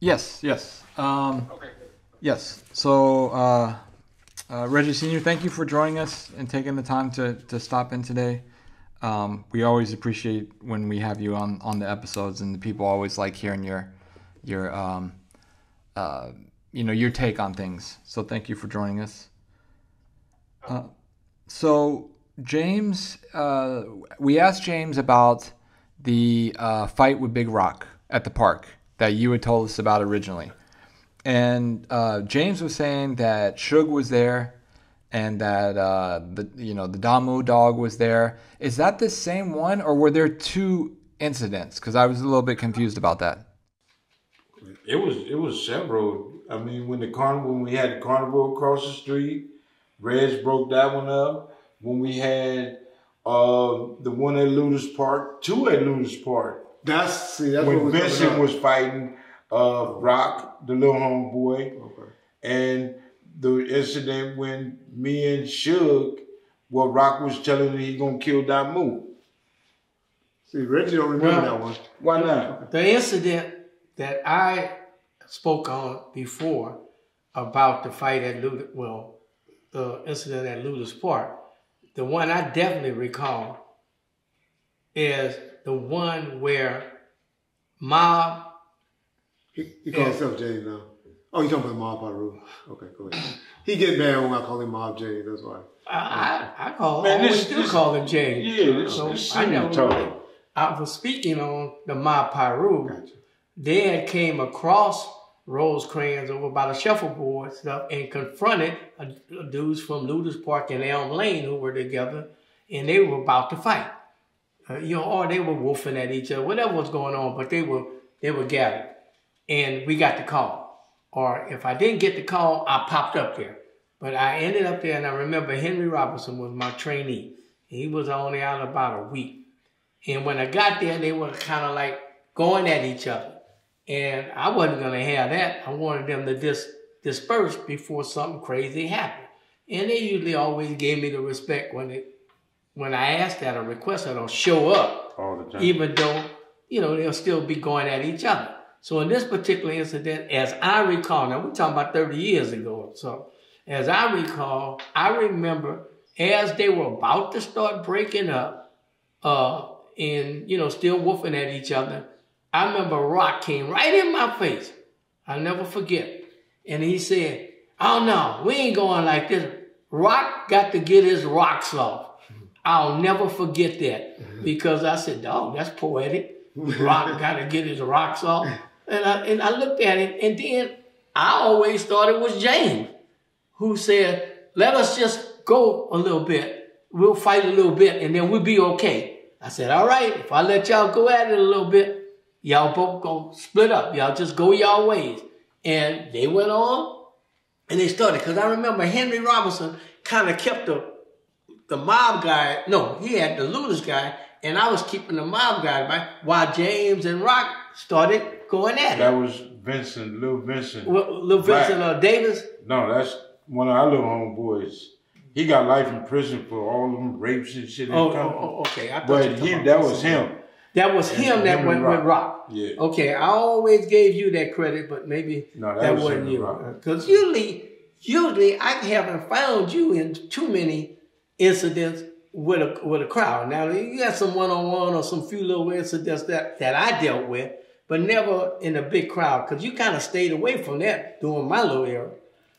Yes, yes. Um, okay. Yes. So, uh, uh, Reggie Senior, thank you for joining us and taking the time to to stop in today. Um, we always appreciate when we have you on on the episodes, and the people always like hearing your your um, uh, you know your take on things. So, thank you for joining us. Uh, so, James, uh, we asked James about the uh, fight with Big Rock at the park that you had told us about originally. And uh, James was saying that Suge was there and that uh, the you know the Damu dog was there. Is that the same one, or were there two incidents? Because I was a little bit confused about that. It was it was several. I mean, when the carnival when we had the carnival across the street, Reg broke that one up. When we had uh, the one at Lueders Park, two at Lueders Park. That's see, that's when Vincent was fighting uh, Rock, the little homeboy, okay. and the incident when me and Suge, well, Rock was telling him he gonna kill that Damu. See, Reggie don't remember well, that one. Why not? The incident that I spoke on before about the fight at Lueders, well, the incident at Lueders Park, the one I definitely recall is the one where Mob. He, he calls himself James now. Oh, you talking about Mob Piru? Okay, go ahead. He get mad when I call him Mob James. That's why. I I, I call Man, I always do call him James. Yeah, this, so this I never really, I was speaking on the Mob Piru. Gotcha. Then came across Rose Rosecrans over by the shuffleboard stuff and confronted a, a dudes from Lueders Park and Elm Lane who were together, and they were about to fight. Uh, you know, or they were wolfing at each other, whatever was going on, but they were they were gathered, and we got the call. Or if I didn't get the call, I popped up there. But I ended up there, and I remember Henry Robinson was my trainee. He was only out about a week, and when I got there, they were kind of like going at each other, and I wasn't gonna have that. I wanted them to dis- disperse before something crazy happened. And they usually always gave me the respect when it when I ask that or request that, they'll show up. All the time. Even though, you know, they'll still be going at each other. So in this particular incident, as I recall, now we're talking about 30 years ago so, as I recall, I remember as they were about to start breaking up, uh, and, you know, still woofing at each other, I remember Rock came right in my face. I'll never forget. And he said, oh no, we ain't going like this. Rock got to get his rocks off. I'll never forget that mm-hmm. because I said, dog, that's poetic. Rock got to get his rocks off. And I, and I looked at it, and then I always thought it was James who said, let us just go a little bit. We'll fight a little bit, and then we'll be okay. I said, all right, if I let y'all go at it a little bit, y'all both go split up. Y'all just go y'all ways. And they went on, and they started. Because I remember Henry Robinson kind of kept the the mob guy, no, he had the Lueders guy, and I was keeping the mob guy right while James and Rock started going at it. That was Vincent, Lil Vincent. Well, Lil Vincent uh, Davis? No, that's one of our little homeboys. He got life in prison for all them rapes and shit. Oh, oh, oh, okay. I but he, that was him. That was him that went with Rock. Yeah. Okay, I always gave you that credit, but maybe no, that, that was wasn't you. Because usually, usually I haven't found you in too many incidents with a with a crowd. Now you got some one on one or some few little incidents that that I dealt with, but never in a big crowd because you kind of stayed away from that during my little era.